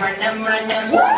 run them, run them.